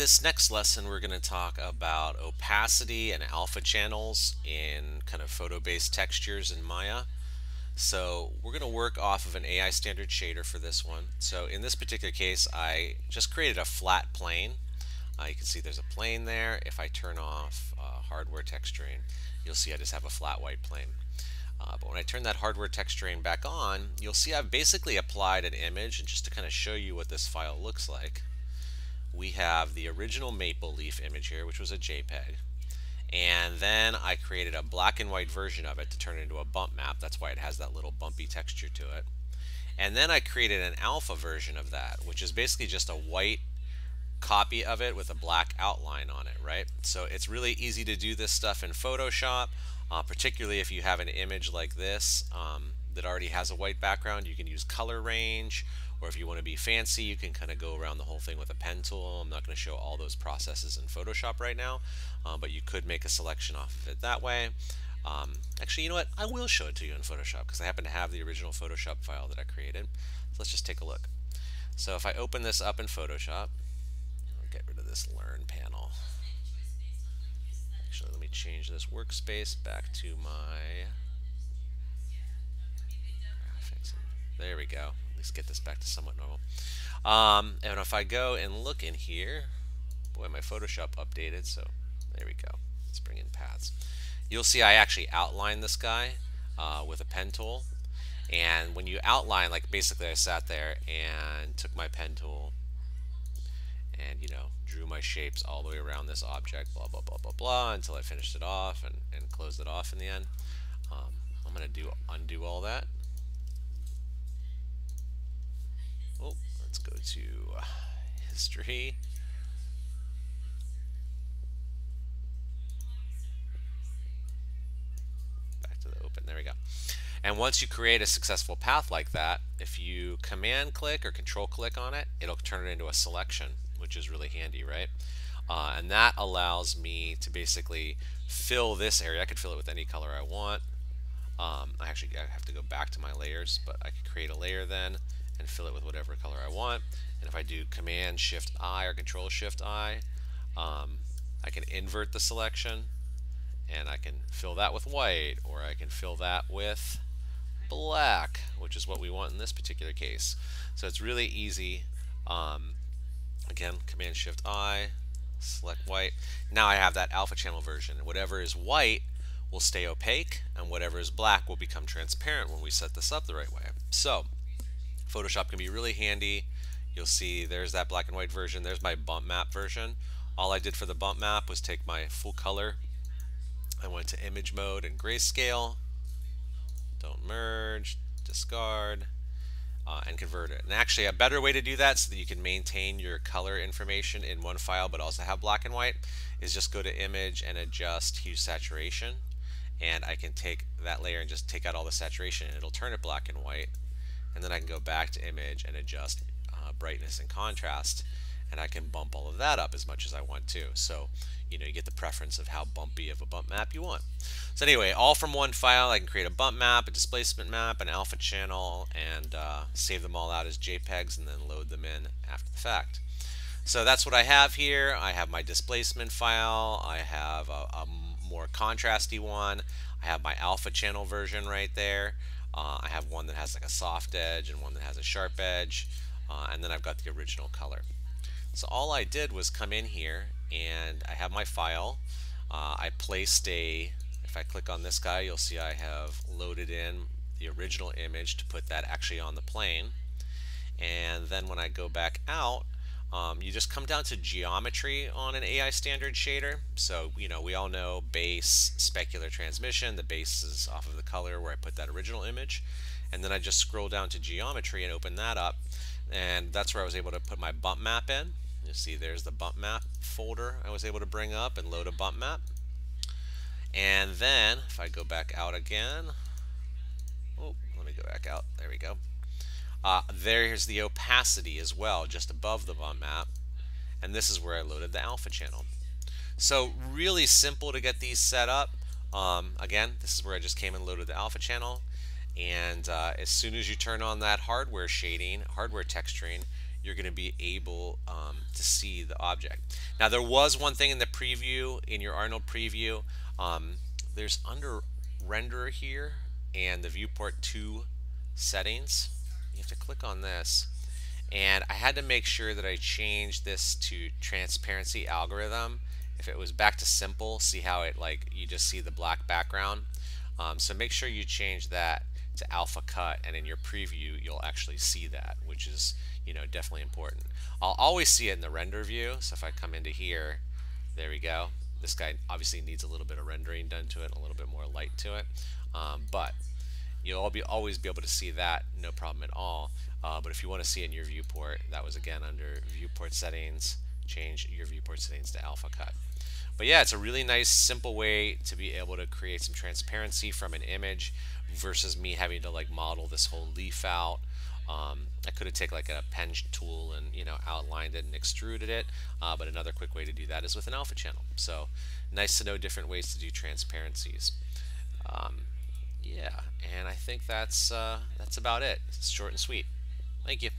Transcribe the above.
This next lesson we're going to talk about opacity and alpha channels in kind of photo-based textures in Maya. So we're going to work off of an AI standard shader for this one. So in this particular case I just created a flat plane. Uh, you can see there's a plane there. If I turn off uh, hardware texturing you'll see I just have a flat white plane. Uh, but when I turn that hardware texturing back on you'll see I've basically applied an image and just to kind of show you what this file looks like we have the original maple leaf image here, which was a JPEG. And then I created a black and white version of it to turn it into a bump map. That's why it has that little bumpy texture to it. And then I created an alpha version of that, which is basically just a white copy of it with a black outline on it, right? So it's really easy to do this stuff in Photoshop, uh, particularly if you have an image like this um, that already has a white background. You can use color range or if you want to be fancy, you can kind of go around the whole thing with a pen tool. I'm not going to show all those processes in Photoshop right now, uh, but you could make a selection off of it that way. Um, actually, you know what? I will show it to you in Photoshop because I happen to have the original Photoshop file that I created. So let's just take a look. So if I open this up in Photoshop, I'll get rid of this Learn panel. Actually, let me change this workspace back to my. There we go least get this back to somewhat normal. Um, and if I go and look in here, boy, my Photoshop updated, so there we go. Let's bring in paths. You'll see I actually outlined this guy uh, with a pen tool. And when you outline, like basically I sat there and took my pen tool and, you know, drew my shapes all the way around this object, blah, blah, blah, blah, blah, until I finished it off and, and closed it off in the end. Um, I'm going to do undo all that Oh, let's go to history. Back to the open. There we go. And once you create a successful path like that, if you command click or control click on it, it'll turn it into a selection, which is really handy, right? Uh, and that allows me to basically fill this area. I could fill it with any color I want. Um, I actually I have to go back to my layers, but I could create a layer then and fill it with whatever color I want. And if I do Command Shift I or Control Shift I, um, I can invert the selection and I can fill that with white or I can fill that with black, which is what we want in this particular case. So it's really easy. Um, again, Command Shift I, select white. Now I have that alpha channel version. Whatever is white will stay opaque and whatever is black will become transparent when we set this up the right way. So Photoshop can be really handy. You'll see there's that black and white version. There's my bump map version. All I did for the bump map was take my full color. I went to image mode and grayscale. Don't merge, discard, uh, and convert it. And actually a better way to do that so that you can maintain your color information in one file but also have black and white is just go to image and adjust hue saturation and I can take that layer and just take out all the saturation and it'll turn it black and white and then I can go back to image and adjust uh, brightness and contrast and I can bump all of that up as much as I want to. So, you know, you get the preference of how bumpy of a bump map you want. So anyway, all from one file, I can create a bump map, a displacement map, an alpha channel, and uh, save them all out as JPEGs and then load them in after the fact. So that's what I have here. I have my displacement file. I have a, a more contrasty one. I have my alpha channel version right there. Uh, I have one that has like a soft edge and one that has a sharp edge uh, and then I've got the original color. So all I did was come in here and I have my file. Uh, I placed a, if I click on this guy you'll see I have loaded in the original image to put that actually on the plane and then when I go back out um, you just come down to geometry on an AI standard shader. So, you know, we all know base, specular transmission. The base is off of the color where I put that original image. And then I just scroll down to geometry and open that up. And that's where I was able to put my bump map in. You see there's the bump map folder I was able to bring up and load a bump map. And then if I go back out again, oh, let me go back out. There we go. Uh, there's the opacity as well, just above the bump map. And this is where I loaded the alpha channel. So really simple to get these set up. Um, again, this is where I just came and loaded the alpha channel. And uh, as soon as you turn on that hardware shading, hardware texturing, you're going to be able um, to see the object. Now there was one thing in the preview, in your Arnold preview, um, there's under render here and the viewport 2 settings. You have to click on this. And I had to make sure that I changed this to transparency algorithm. If it was back to simple see how it like you just see the black background? Um, so make sure you change that to alpha cut and in your preview you'll actually see that which is you know definitely important. I'll always see it in the render view. So if I come into here there we go. This guy obviously needs a little bit of rendering done to it a little bit more light to it. Um, but you'll be always be able to see that no problem at all uh, but if you want to see it in your viewport that was again under viewport settings change your viewport settings to alpha cut but yeah, it's a really nice, simple way to be able to create some transparency from an image versus me having to like model this whole leaf out. Um, I could have taken like a pen tool and you know outlined it and extruded it, uh, but another quick way to do that is with an alpha channel. So nice to know different ways to do transparencies. Um, yeah, and I think that's uh, that's about it. It's short and sweet. Thank you.